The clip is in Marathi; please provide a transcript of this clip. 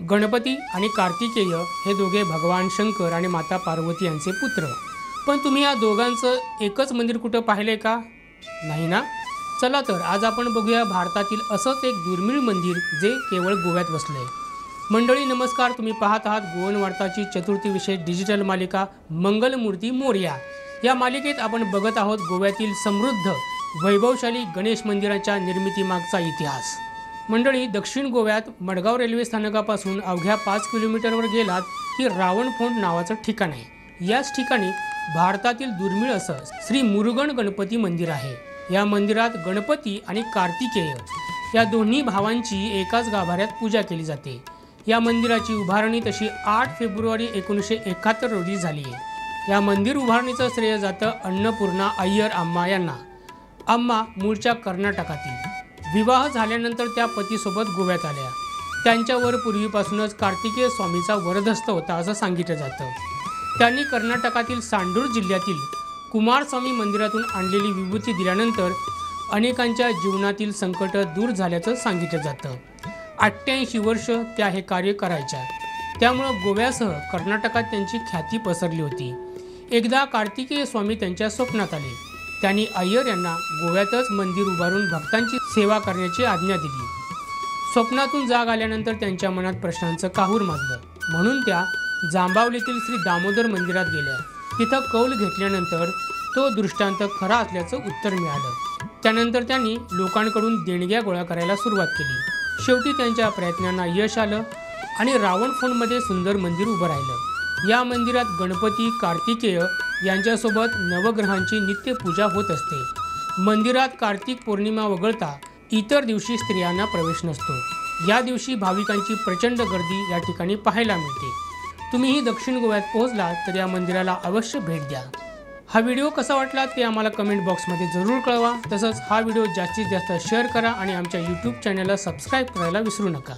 गणपती आणि कार्तिकेय हे दोघे भगवान शंकर आणि माता पार्वती यांचे पुत्र. पण तुम्ही या दोघांचं एकच मंदिर कुठं पाहिले का? नाही ना? चला तर आज आपण बघूया भारतातील असंच एक दुर्मिळ मंदिर जे केवळ गोव्यात बसलं आहे मंडळी नमस्कार. तुम्ही पाहत आहात गोवन वार्ताची चतुर्थी विशेष डिजिटल मालिका मंगलमूर्ती मोर्या. या मालिकेत आपण बघत आहोत गोव्यातील समृद्ध वैभवशाली गणेश मंदिराच्या निर्मितीमागचा इतिहास. मंडळी दक्षिण गोव्यात मडगाव रेल्वे स्थानकापासून अवघ्या पाच किलोमीटरवर गेलात की रावणफोंड नावाचं ठिकाण आहे. याच ठिकाणी भारतातील दुर्मिळ असं श्री मुरुगण गणपती मंदिर आहे. या मंदिरात गणपती आणि कार्तिकेय या दोन्ही भावांची एकाच गाभाऱ्यात पूजा केली जाते. या मंदिराची उभारणी तशी आठ फेब्रुवारी एकोणीसशे एकाहत्तर रोजी झाली आहे. या मंदिर उभारणीचं श्रेय जातं अन्नपूर्णा अय्यर आम्मा यांना. आम्मा मूळच्या कर्नाटकातील. विवाह झाल्यानंतर त्या पतीसोबत गोव्यात आल्या. त्यांच्यावर पूर्वीपासूनच कार्तिकेय स्वामीचा वरदस्त होता असं सांगितलं जातं. त्यांनी कर्नाटकातील सांडूर जिल्ह्यातील कुमारस्वामी मंदिरातून आणलेली विभूती दिल्यानंतर अनेकांच्या जीवनातील संकट दूर झाल्याचं सांगितलं जातं. अठ्ठ्याऐंशी वर्ष त्या हे कार्य करायच्या. त्यामुळं गोव्यासह कर्नाटकात त्यांची ख्याती पसरली होती. एकदा कार्तिकेय स्वामी त्यांच्या स्वप्नात आले. त्यांनी अय्यर यांना गोव्यातच मंदिर उभारून भक्तांची सेवा करण्याची आज्ञा दिली. स्वप्नातून जाग आल्यानंतर त्यांच्या मनात प्रश्नांचं काहूर माजलं. म्हणून त्या जांबावलीतील श्री दामोदर मंदिरात गेल्या. तिथं कौल घेतल्यानंतर तो दृष्टांत खरा असल्याचं उत्तर मिळालं. त्यानंतर त्यांनी लोकांकडून देणग्या गोळा करायला सुरुवात केली. शेवटी त्यांच्या प्रयत्नांना यश आलं आणि रावणफोंडमध्ये सुंदर मंदिर उभं राहिलं. या मंदिरात गणपती कार्तिकेय यांच्यासोबत नवग्रहांची नित्य पूजा होत असते. मंदिरात कार्तिक पौर्णिमा वगळता इतर दिवशी स्त्रियांना प्रवेश नसतो. या दिवशी भाविकांची प्रचंड गर्दी या ठिकाणी पाहायला मिळते. तुम्हीही दक्षिण गोव्यात पोहोचला तर या मंदिराला अवश्य भेट द्या. हा व्हिडिओ कसा वाटला ते आम्हाला कमेंट बॉक्समध्ये जरूर कळवा. तसंच हा व्हिडिओ जास्तीत जास्त शेअर करा आणि आमच्या यूट्यूब चॅनलला सबस्क्राईब करायला विसरू नका.